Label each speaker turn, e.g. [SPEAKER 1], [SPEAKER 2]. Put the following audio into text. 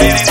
[SPEAKER 1] city